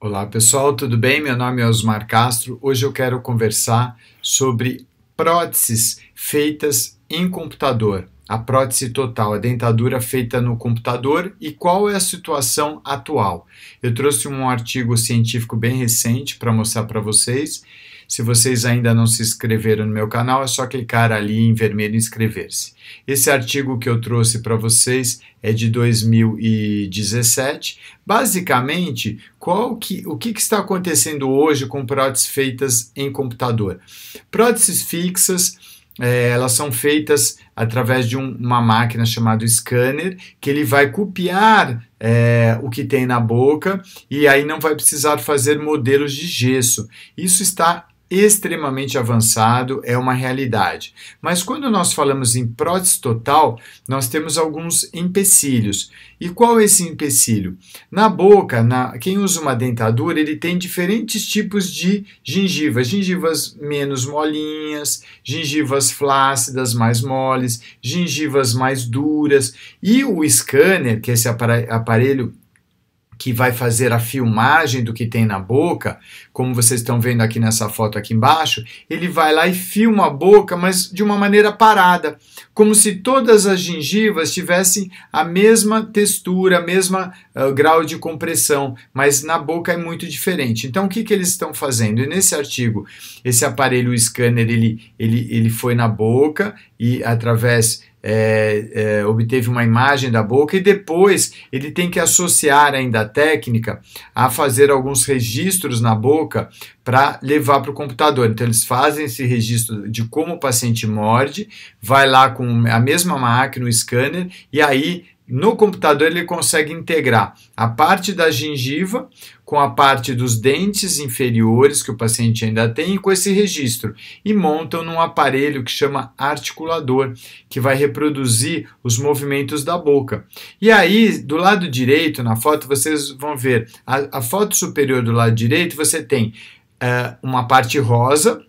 Olá pessoal, tudo bem? Meu nome é Osmar Castro. Hoje eu quero conversar sobre próteses feitas em computador. A prótese total, a dentadura feita no computador e qual é a situação atual. Eu trouxe um artigo científico bem recente para mostrar para vocês se vocês ainda não se inscreveram no meu canal, é só clicar ali em vermelho inscrever-se. Esse artigo que eu trouxe para vocês é de 2017. Basicamente, qual que, o que, que está acontecendo hoje com próteses feitas em computador? Próteses fixas. É, elas são feitas através de um, uma máquina chamada scanner, que ele vai copiar é, o que tem na boca e aí não vai precisar fazer modelos de gesso. Isso está extremamente avançado, é uma realidade. Mas quando nós falamos em prótese total, nós temos alguns empecilhos. E qual é esse empecilho? Na boca, na, quem usa uma dentadura, ele tem diferentes tipos de gengivas. Gengivas menos molinhas, gengivas flácidas, mais moles, gengivas mais duras. E o scanner, que é esse aparelho que vai fazer a filmagem do que tem na boca, como vocês estão vendo aqui nessa foto aqui embaixo, ele vai lá e filma a boca, mas de uma maneira parada, como se todas as gengivas tivessem a mesma textura, a mesma uh, grau de compressão, mas na boca é muito diferente. Então o que, que eles estão fazendo? E nesse artigo, esse aparelho o scanner ele, ele, ele foi na boca e através é, é, obteve uma imagem da boca e depois ele tem que associar ainda a técnica a fazer alguns registros na boca para levar para o computador. Então eles fazem esse registro de como o paciente morde, vai lá com a mesma máquina, o scanner, e aí no computador ele consegue integrar a parte da gengiva com a parte dos dentes inferiores que o paciente ainda tem com esse registro e montam num aparelho que chama articulador, que vai reproduzir os movimentos da boca. E aí, do lado direito, na foto, vocês vão ver a, a foto superior do lado direito, você tem uh, uma parte rosa,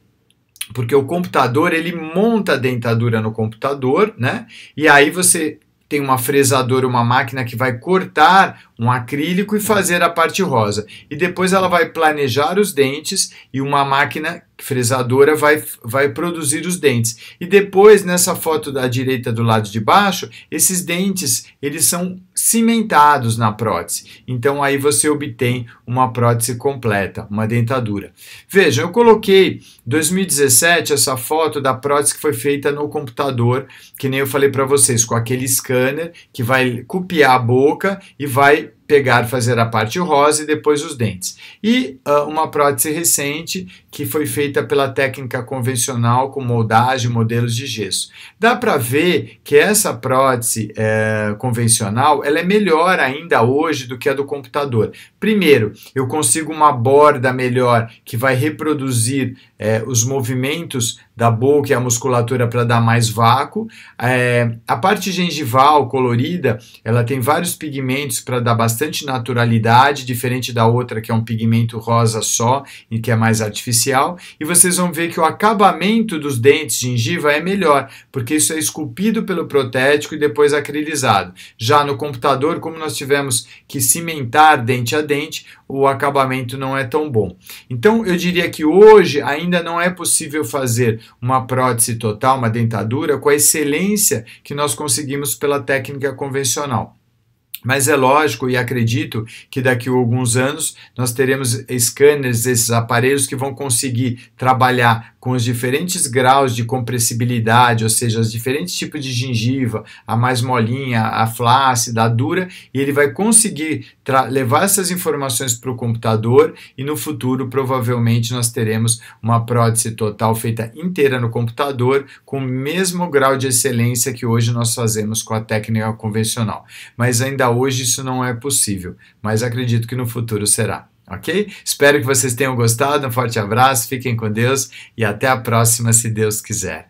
porque o computador ele monta a dentadura no computador, né? E aí você tem uma fresadora, uma máquina que vai cortar um acrílico e fazer a parte rosa. E depois ela vai planejar os dentes e uma máquina fresadora vai, vai produzir os dentes. E depois, nessa foto da direita do lado de baixo, esses dentes eles são cimentados na prótese. Então aí você obtém uma prótese completa, uma dentadura. Vejam, eu coloquei 2017 essa foto da prótese que foi feita no computador, que nem eu falei para vocês, com aquele scanner que vai copiar a boca e vai pegar, fazer a parte rosa e depois os dentes. E uh, uma prótese recente que foi feita pela técnica convencional com moldagem, modelos de gesso. Dá para ver que essa prótese é, convencional ela é melhor ainda hoje do que a do computador. Primeiro, eu consigo uma borda melhor que vai reproduzir é, os movimentos da boca e a musculatura para dar mais vácuo. É, a parte gengival colorida, ela tem vários pigmentos para dar bastante naturalidade, diferente da outra que é um pigmento rosa só e que é mais artificial. E vocês vão ver que o acabamento dos dentes gengiva é melhor, porque isso é esculpido pelo protético e depois acrilizado. Já no computador, como nós tivemos que cimentar dente a dente, o acabamento não é tão bom. Então, eu diria que hoje ainda não é possível fazer uma prótese total, uma dentadura, com a excelência que nós conseguimos pela técnica convencional. Mas é lógico e acredito que daqui a alguns anos nós teremos scanners, esses aparelhos que vão conseguir trabalhar com os diferentes graus de compressibilidade, ou seja, os diferentes tipos de gengiva, a mais molinha, a flácida, a dura, e ele vai conseguir levar essas informações para o computador e no futuro provavelmente nós teremos uma prótese total feita inteira no computador com o mesmo grau de excelência que hoje nós fazemos com a técnica convencional. Mas ainda hoje isso não é possível, mas acredito que no futuro será. Ok? Espero que vocês tenham gostado. Um forte abraço, fiquem com Deus e até a próxima, se Deus quiser.